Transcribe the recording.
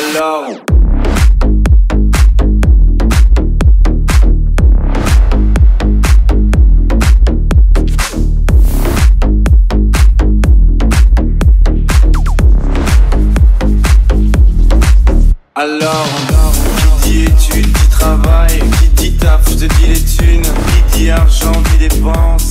Hello. Alors, qui dit études, dit travail, qui dit taf, je te dis les thunes, qui dit argent, qui créance.